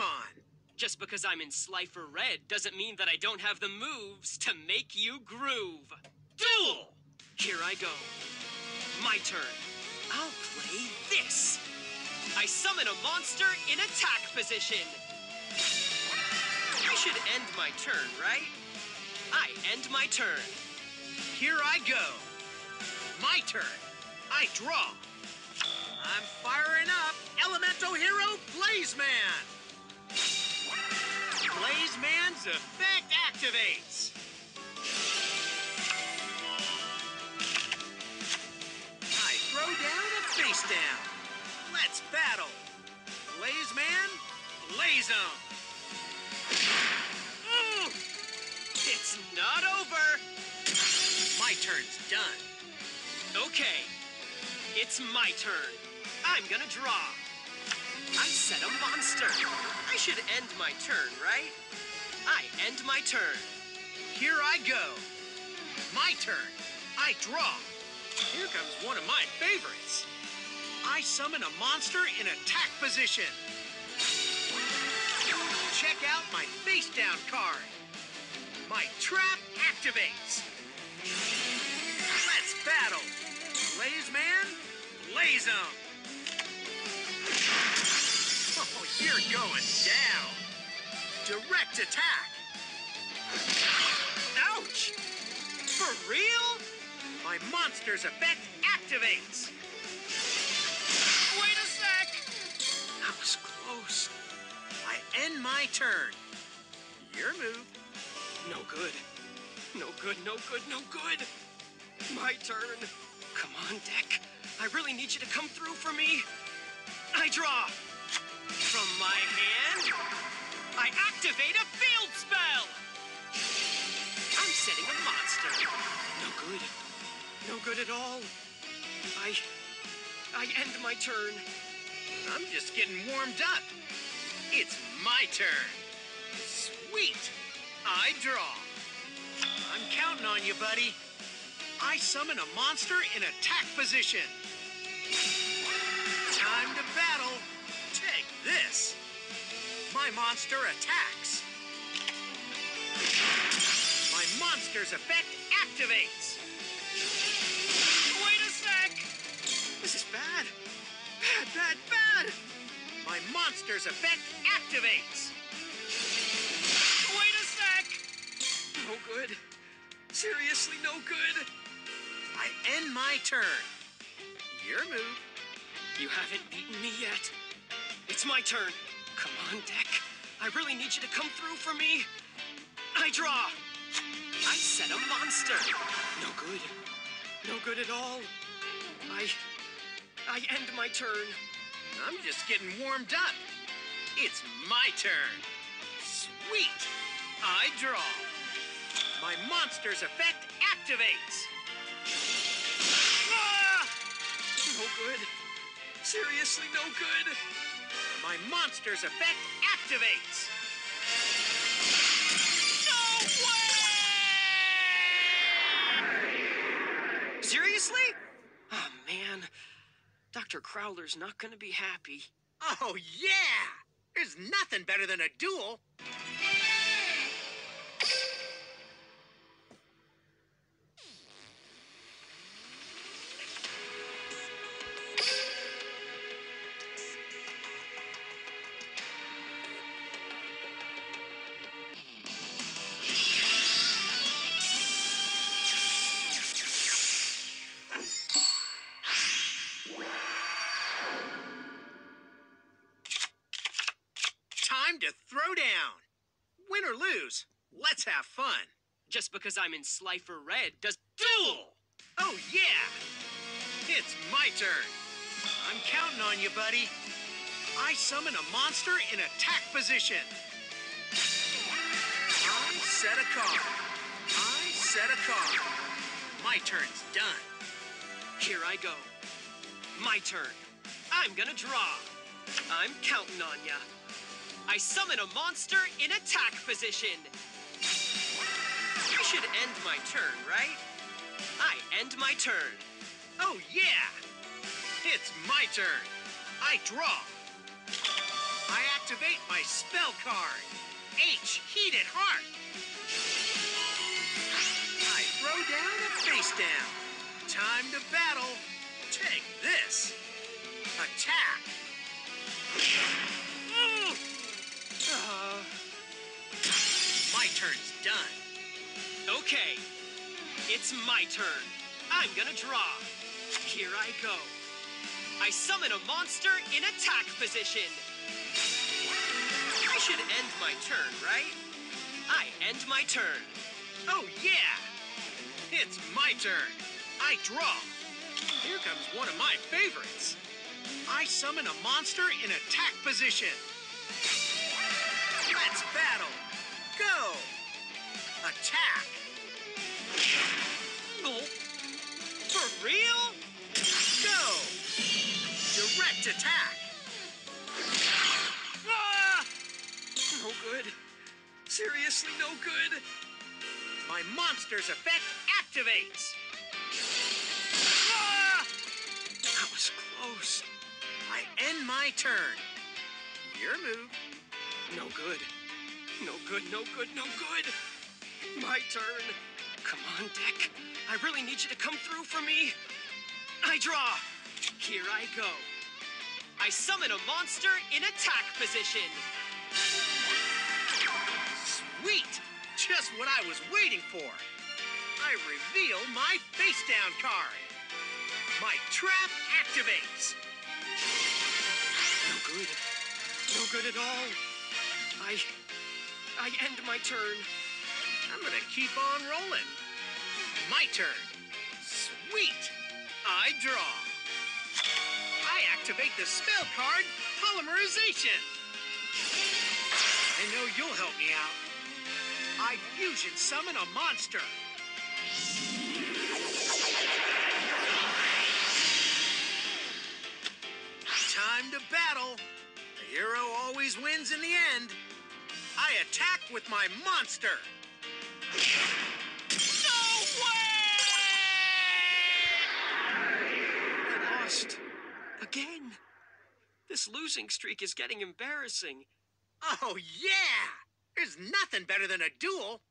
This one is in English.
On! Just because I'm in Slifer Red doesn't mean that I don't have the moves to make you groove. Duel! Here I go. My turn. I'll play this. I summon a monster in attack position. I should end my turn, right? I end my turn. Here I go. My turn. I draw. I'm firing up Elemental Hero Blazeman. Blazeman's effect activates. I throw down a face down. Let's battle. Blazeman, blaze 'em. Mm. It's not over. My turn's done. Okay, it's my turn. I'm gonna draw. I set a monster. I should end my turn, right? I end my turn. Here I go. My turn. I draw. Here comes one of my favorites. I summon a monster in attack position. Check out my face down card. My trap activates. Let's battle. Blazeman, blaze 'em. You're going down. Direct attack. Ouch! For real? My monster's effect activates. Wait a sec! That was close. I end my turn. Your move. No good. No good, no good, no good. My turn. Come on, deck. I really need you to come through for me. I draw. From my hand, I activate a field spell. I'm setting a monster. No good. No good at all. I. I end my turn. I'm just getting warmed up. It's my turn. Sweet. I draw. I'm counting on you, buddy. I summon a monster in attack position. Time to battle. This. My monster attacks. My monster's effect activates. Wait a sec! This is bad. Bad, bad, bad! My monster's effect activates. Wait a sec! No good. Seriously, no good. I end my turn. Your move. You haven't beaten me yet. It's my turn. Come on, Deck. I really need you to come through for me. I draw. I set a monster. No good. No good at all. I. I end my turn. I'm just getting warmed up. It's my turn. Sweet. I draw. My monster's effect activates. Ah! No good. Seriously, no good. My monster's effect activates. No way! Seriously? Oh, man. Dr. Crowler's not gonna be happy. Oh, yeah! There's nothing better than a duel. Time to throw down. Win or lose, let's have fun. Just because I'm in Slifer Red does. Duel! Oh, yeah! It's my turn. I'm counting on you, buddy. I summon a monster in attack position. I set a card. I set a card. My turn's done. Here I go. My turn. I'm gonna draw. I'm counting on ya. I summon a monster in attack position. I should end my turn, right? I end my turn. Oh, yeah! It's my turn. I draw. I activate my spell card. H, Heated Heart. I throw down a face down. Time to battle. Take this. Attack. My turn's done. okay. It's my turn. I'm gonna draw. Here I go. I summon a monster in attack position. I should end my turn, right? I end my turn. Oh, yeah! It's my turn. I draw. Here comes one of my favorites. I summon a monster in attack position. Let's battle. Go! Attack. Oh, for real? Go! Direct attack. Ah! No good. Seriously, no good. My monster's effect activates. Ah! That was close. I end my turn. Your move. No good. No good, no good, no good. My turn. Come on, Dick. I really need you to come through for me. I draw. Here I go. I summon a monster in attack position. Sweet! Just what I was waiting for. I reveal my face down card. My trap activates. No good. No good at all. I. I end my turn. I'm gonna keep on rolling. My turn. Sweet! I draw. I activate the spell card, Polymerization. I know you'll help me out. I fusion summon a monster. Time to battle. The hero always wins in the end. I attack with my monster. No way! I lost. Again. This losing streak is getting embarrassing. Oh, yeah! There's nothing better than a duel.